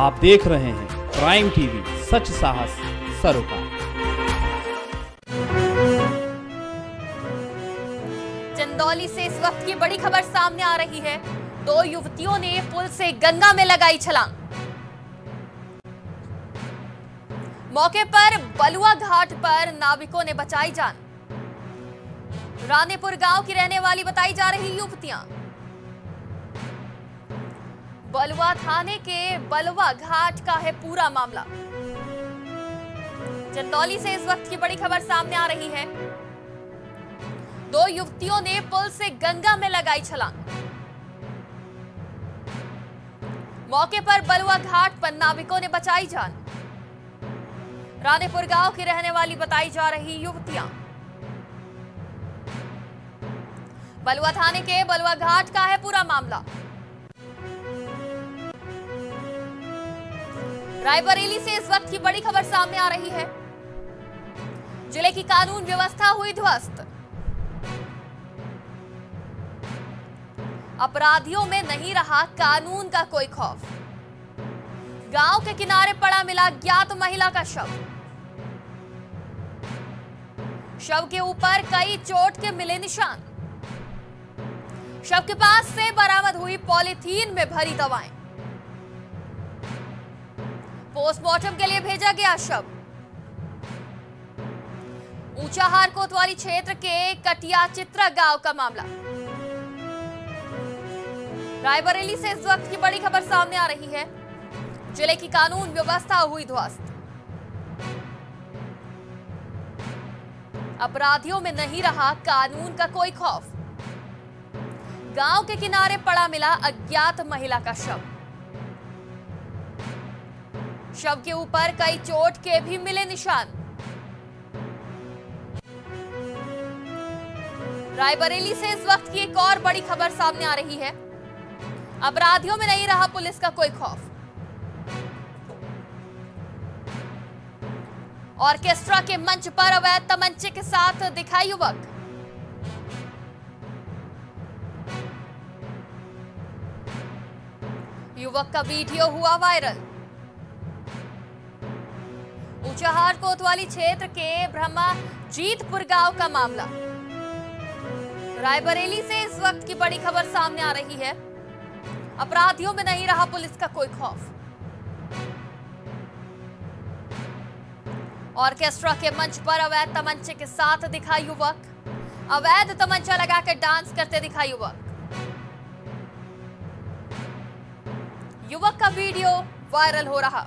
आप देख रहे हैं प्राइम टीवी सच साहस, सरोकार। चंदौली से इस वक्त की बड़ी खबर सामने आ रही है। दो युवतियों ने पुल से गंगा में लगाई छलांग। मौके पर बलुआ घाट पर नाविकों ने बचाई जान। रानीपुर गाँव की रहने वाली बताई जा रही युवतियाँ। बलुआ थाने के बलुआ घाट का है पूरा मामला। चंदौली से इस वक्त की बड़ी खबर सामने आ रही है। दो युवतियों ने पुल से गंगा में लगाई छलांग। मौके पर बलुआ घाट पर नाविकों ने बचाई जान। रानीपुर गाँव की रहने वाली बताई जा रही युवतियाँ। बलुआ थाने के बलुआ घाट का है पूरा मामला। रायबरेली से इस वक्त की बड़ी खबर सामने आ रही है। ज़िले की कानून व्यवस्था हुई ध्वस्त। अपराधियों में नहीं रहा कानून का कोई खौफ। गाँव के किनारे पड़ा मिला ज्ञात महिला का शव। शव के ऊपर कई चोट के मिले निशान। शव के पास से बरामद हुई पॉलीथीन में भरी दवाएँ। पोस्टमार्टम के लिए भेजा गया शव। ऊंचाहार कोतवाली क्षेत्र के कटिया चित्रा गाँव का मामला। रायबरेली से इस वक्त की बड़ी खबर सामने आ रही है। ज़िले की कानून व्यवस्था हुई ध्वस्त। अपराधियों में नहीं रहा कानून का कोई खौफ। गाँव के किनारे पड़ा मिला अज्ञात महिला का शव। शव के ऊपर कई चोट के भी मिले निशान। रायबरेली से इस वक्त की एक और बड़ी खबर सामने आ रही है। अपराधियों में नहीं रहा पुलिस का कोई खौफ। ऑर्केस्ट्रा के मंच पर अवैध तमंचे के साथ दिखा युवक। युवक का वीडियो हुआ वायरल। ऊंचाहार कोतवाली क्षेत्र के ब्रह्मा जीतपुर गाँव का मामला। रायबरेली से इस वक्त की बड़ी खबर सामने आ रही है। अपराधियों में नहीं रहा पुलिस का कोई खौफ। ऑर्केस्ट्रा के मंच पर अवैध तमंचे के साथ दिखा युवक। अवैध तमंचा लगाकर डांस करते दिखा युवक। युवक का वीडियो वायरल हो रहा।